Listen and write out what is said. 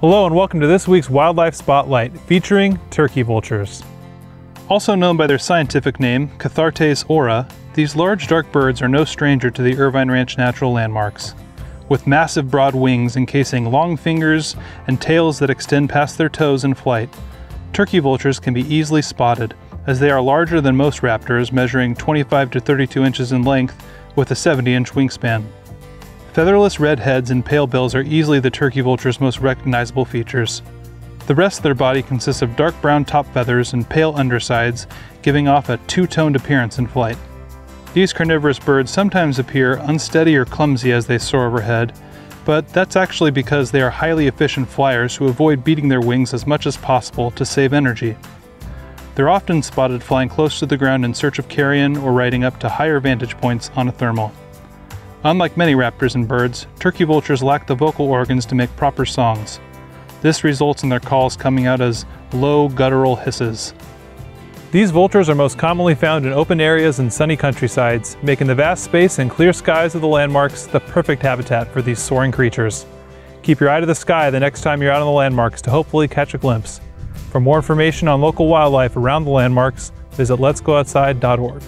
Hello and welcome to this week's Wildlife Spotlight featuring turkey vultures. Also known by their scientific name, Cathartes aura, these large dark birds are no stranger to the Irvine Ranch natural landmarks. With massive broad wings encasing long fingers and tails that extend past their toes in flight, turkey vultures can be easily spotted as they are larger than most raptors, measuring 25 to 32 inches in length with a 70 inch wingspan. Featherless red heads and pale bills are easily the turkey vulture's most recognizable features. The rest of their body consists of dark brown top feathers and pale undersides, giving off a two toned appearance in flight. These carnivorous birds sometimes appear unsteady or clumsy as they soar overhead, but that's actually because they are highly efficient flyers who avoid beating their wings as much as possible to save energy. They're often spotted flying close to the ground in search of carrion or riding up to higher vantage points on a thermal. Unlike many raptors and birds, turkey vultures lack the vocal organs to make proper songs. This results in their calls coming out as low guttural hisses. These vultures are most commonly found in open areas and sunny countrysides, making the vast space and clear skies of the landmarks the perfect habitat for these soaring creatures. Keep your eye to the sky the next time you're out on the landmarks to hopefully catch a glimpse. For more information on local wildlife around the landmarks, visit letsgooutside.org.